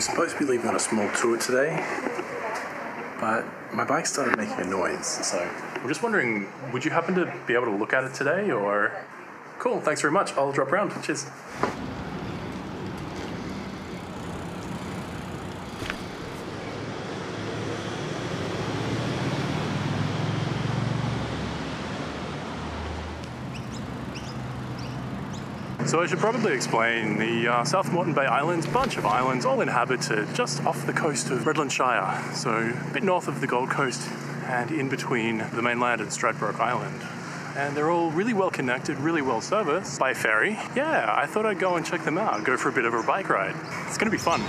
Supposed to be leaving on a small tour today, but my bike started making a noise, so I'm just wondering, would you happen to be able to look at it today, or? Cool, thanks very much. I'll drop around. Cheers. So I should probably explain the uh, South Moreton Bay Islands, bunch of islands, all inhabited, just off the coast of Redland Shire, so a bit north of the Gold Coast and in between the mainland and Stradbroke Island. And they're all really well connected, really well serviced by ferry. Yeah, I thought I'd go and check them out, go for a bit of a bike ride. It's gonna be fun.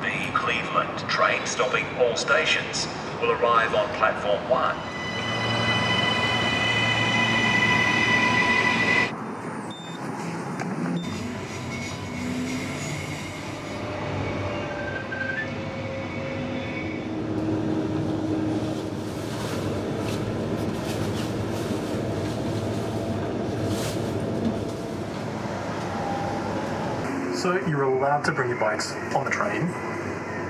The Cleveland train stopping all stations will arrive on platform 1. So you're allowed to bring your bikes on the train.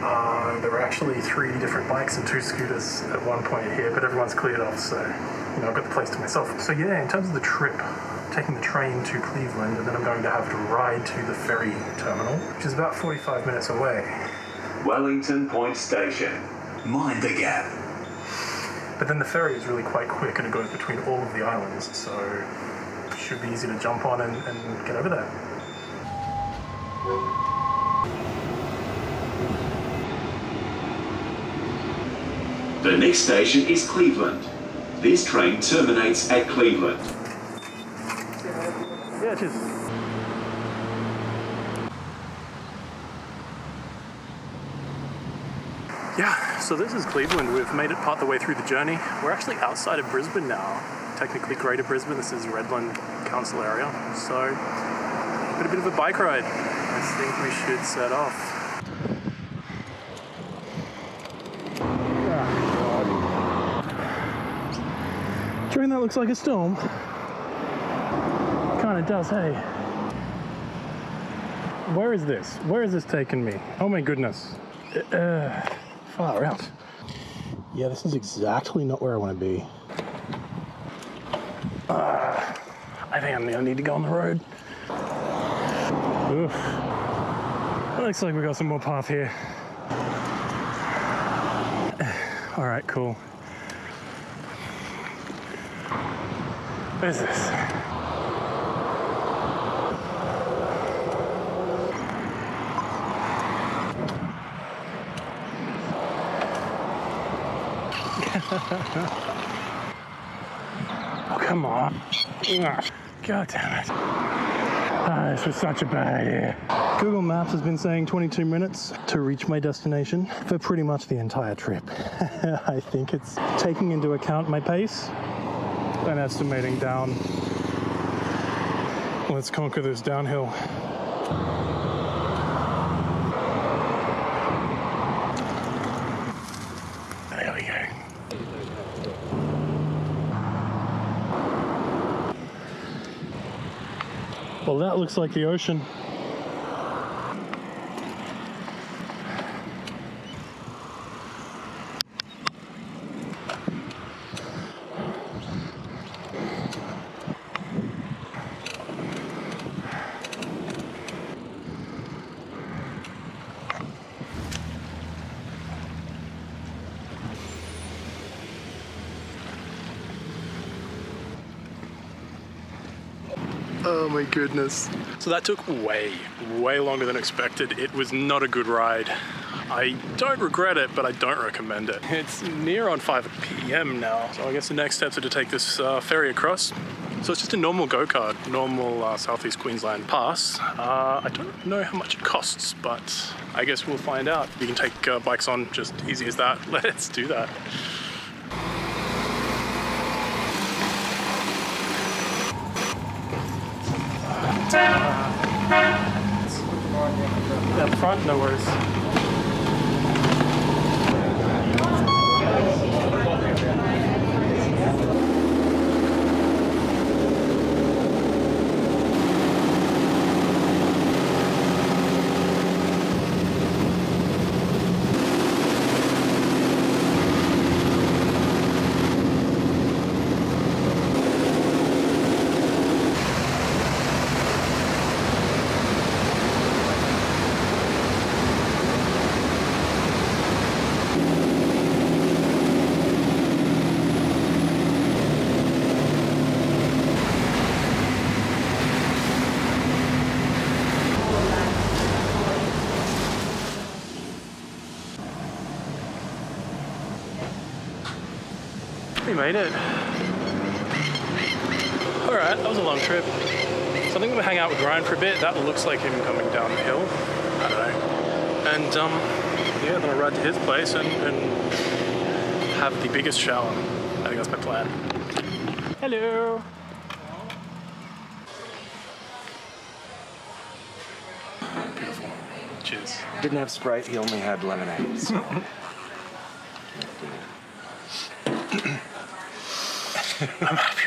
Uh, there were actually three different bikes and two scooters at one point here, but everyone's cleared off, so you know I've got the place to myself. So yeah, in terms of the trip, taking the train to Cleveland, and then I'm going to have to ride to the ferry terminal, which is about 45 minutes away. Wellington Point Station. Mind the gap. But then the ferry is really quite quick and it goes between all of the islands, so it should be easy to jump on and, and get over there. The next station is Cleveland. This train terminates at Cleveland. Yeah. Yeah, so this is Cleveland. We've made it part the way through the journey. We're actually outside of Brisbane now. Technically Greater Brisbane. This is Redland Council area. So, a bit of a bike ride. I think we should set off. That looks like a storm? Kinda does, hey. Where is this? Where is this taking me? Oh my goodness. Uh, far out. Yeah, this is exactly not where I want to be. Uh, I think I'm gonna need to go on the road. Oof. Looks like we got some more path here. All right, cool. What is this? Oh, come on. God damn it. Ah, this was such a bad idea. Google Maps has been saying 22 minutes to reach my destination for pretty much the entire trip. I think it's taking into account my pace and estimating down. Let's conquer this downhill. There we go. Well, that looks like the ocean. Oh my goodness. So that took way, way longer than expected. It was not a good ride. I don't regret it, but I don't recommend it. It's near on 5 p.m. now, so I guess the next steps are to take this uh, ferry across. So it's just a normal go card, normal uh, Southeast Queensland pass. Uh, I don't know how much it costs, but I guess we'll find out. You can take uh, bikes on just easy as that. Let's do that. Up front, no made it. Alright, that was a long trip. So I think I'm gonna hang out with Ryan for a bit. That looks like him coming down the hill. I don't know. And um, yeah, then I'll ride to his place and, and have the biggest shower. I think that's my plan. Hello. Beautiful. Cheers. Didn't have Sprite, he only had lemonade. so- I'm happy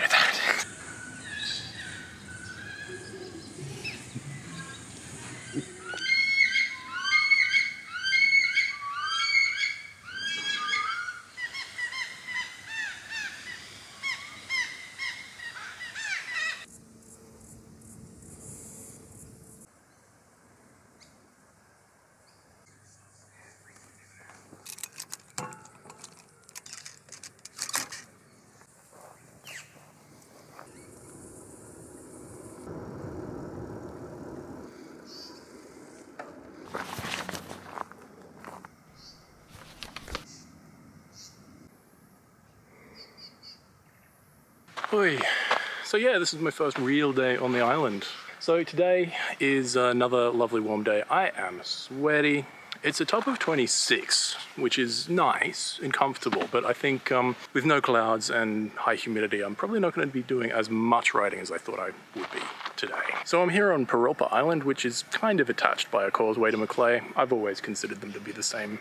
So yeah, this is my first real day on the island. So today is another lovely warm day. I am sweaty. It's a top of 26, which is nice and comfortable, but I think um, with no clouds and high humidity, I'm probably not going to be doing as much riding as I thought I would be today. So I'm here on Perulpa Island, which is kind of attached by a causeway to Macleay. I've always considered them to be the same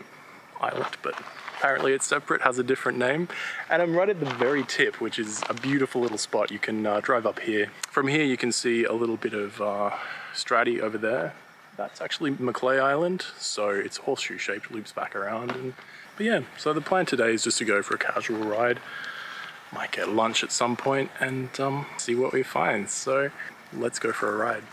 island, but apparently it's separate, has a different name. And I'm right at the very tip, which is a beautiful little spot. You can uh, drive up here. From here, you can see a little bit of uh, Straddie over there. That's actually Macleay Island, so it's horseshoe shaped, loops back around. And, but yeah, so the plan today is just to go for a casual ride. Might get lunch at some point and um, see what we find. So let's go for a ride.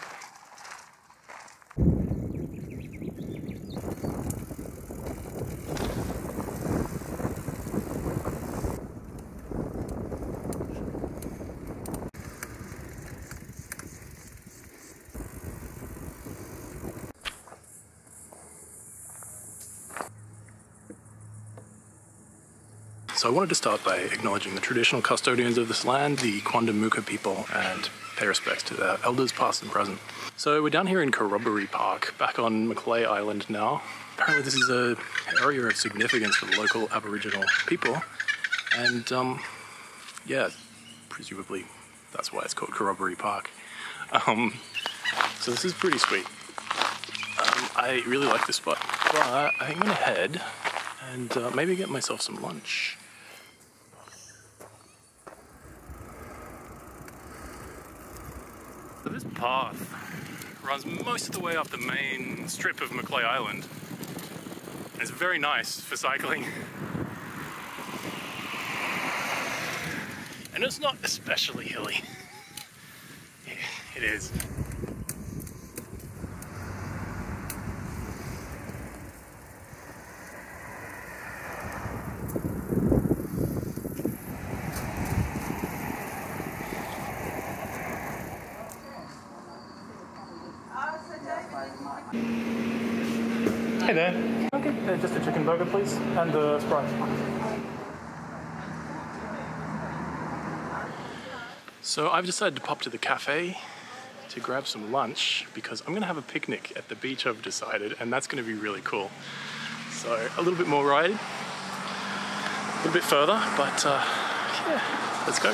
I wanted to start by acknowledging the traditional custodians of this land, the Quandamooka people, and pay respects to their elders past and present. So we're down here in Corroboree Park, back on Macleay Island now. Apparently this is a area of significance for the local Aboriginal people, and um, yeah, presumably that's why it's called Corroboree Park. Um, so this is pretty sweet. Um, I really like this spot, but I think I'm gonna head and uh, maybe get myself some lunch. So this path runs most of the way up the main strip of Macleay Island. It's very nice for cycling. And it's not especially hilly. Yeah, it is. There. Okay, uh, just a chicken burger, please, and a Sprite. So I've decided to pop to the cafe to grab some lunch because I'm going to have a picnic at the beach. I've decided, and that's going to be really cool. So a little bit more ride, a little bit further, but uh, yeah, let's go.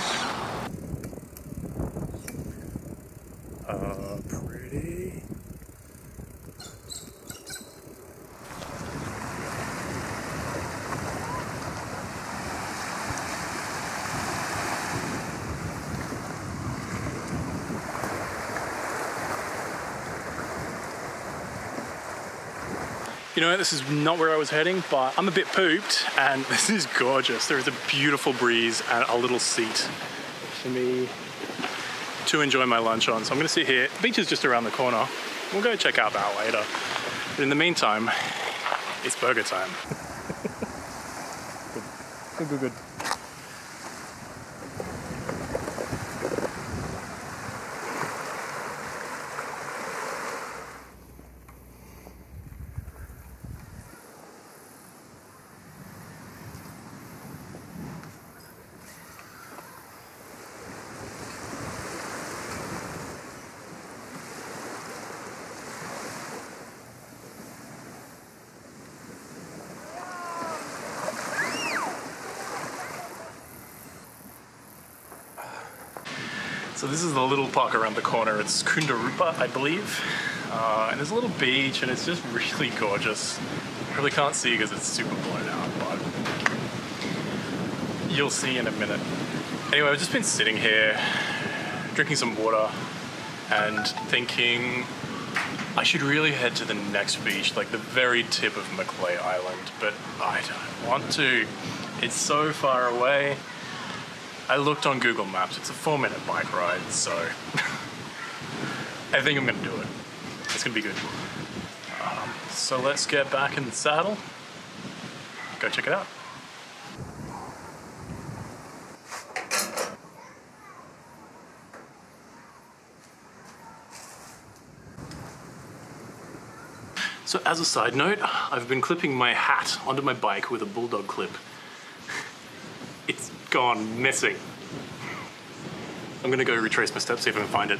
Uh, know, this is not where I was heading, but I'm a bit pooped and this is gorgeous. There is a beautiful breeze and a little seat for me to enjoy my lunch on. So I'm gonna sit here. The beach is just around the corner. We'll go check out that later. But in the meantime, it's burger time. good, good, good. So this is the little park around the corner. It's Kundarupa, I believe. Uh, and there's a little beach and it's just really gorgeous. Really can't see because it's super blown out, but you'll see in a minute. Anyway, I've just been sitting here, drinking some water and thinking I should really head to the next beach, like the very tip of Macleay Island, but I don't want to. It's so far away. I looked on Google Maps. It's a four minute bike ride, so I think I'm gonna do it. It's gonna be good. Um, so let's get back in the saddle. Go check it out. So as a side note, I've been clipping my hat onto my bike with a bulldog clip. It's gone missing. I'm gonna go retrace my steps, see if I can find it.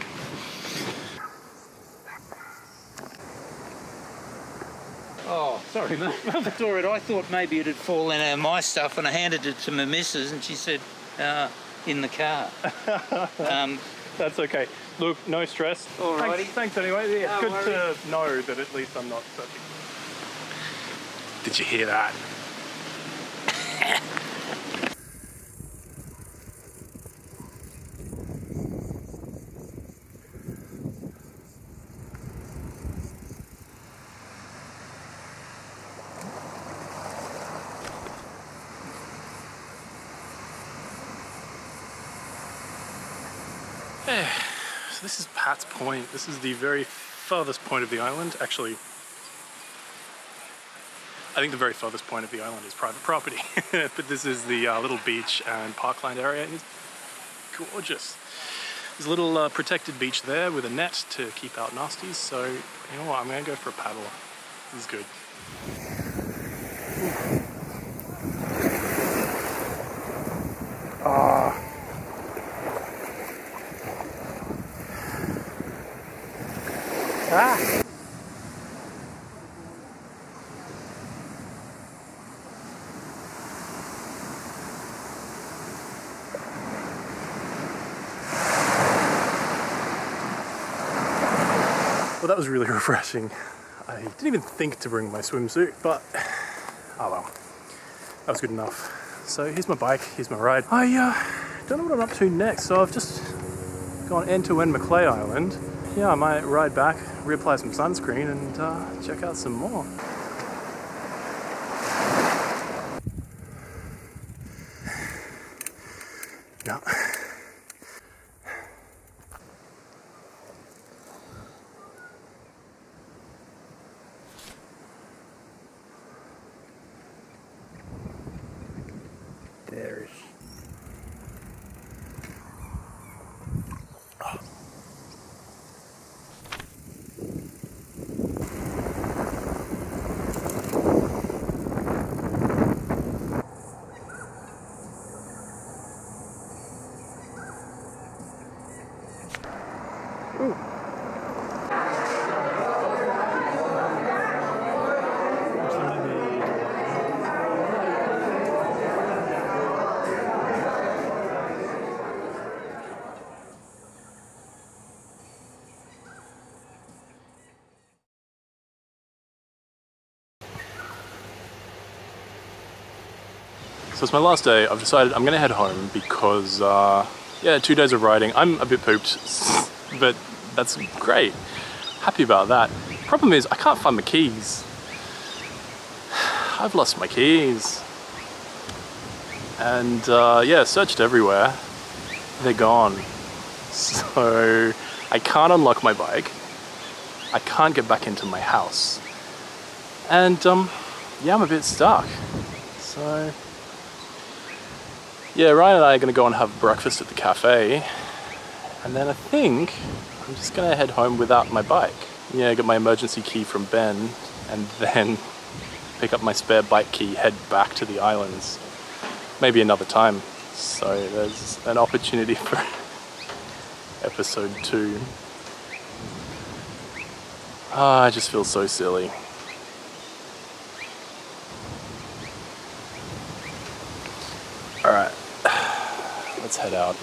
Oh, sorry, mate. That's all right. I thought maybe it had fallen out of my stuff, and I handed it to my missus, and she said, uh, in the car. um, That's okay. Look, no stress. Alrighty. Thanks, thanks anyway. Yeah, No it's good to know that at least I'm not searching. Did you hear that? So this is Pat's Point. This is the very farthest point of the island. Actually, I think the very farthest point of the island is private property. but this is the uh, little beach and parkland area. It's gorgeous. There's a little uh, protected beach there with a net to keep out nasties. So, you know what? I'm going to go for a paddle. This is good. Well, that was really refreshing. I didn't even think to bring my swimsuit, but oh well, that was good enough. So here's my bike, here's my ride. I uh, don't know what I'm up to next, so I've just gone end to end Macleay Island. Yeah, I might ride back, reapply some sunscreen, and uh, check out some more. So it's my last day. I've decided I'm gonna head home because, uh, yeah, two days of riding. I'm a bit pooped, but that's great. Happy about that. Problem is, I can't find my keys. I've lost my keys. And uh, yeah, searched everywhere. They're gone. So I can't unlock my bike. I can't get back into my house. And um, yeah, I'm a bit stuck. So yeah, Ryan and I are going to go and have breakfast at the cafe. And then I think I'm just going to head home without my bike. Yeah, I get my emergency key from Ben and then pick up my spare bike key, head back to the islands. Maybe another time. So there's an opportunity for episode two. Ah, I just feel so silly. Alright, let's head out. Is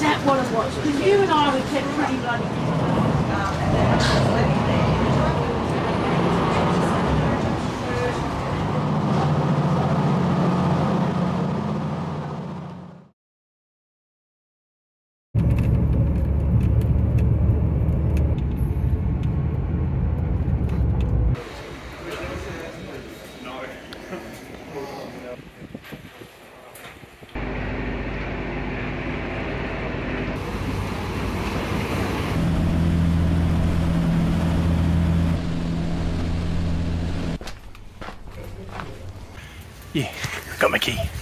that what it was? Because you and I, we kept pretty bloody. Yeah, got my key.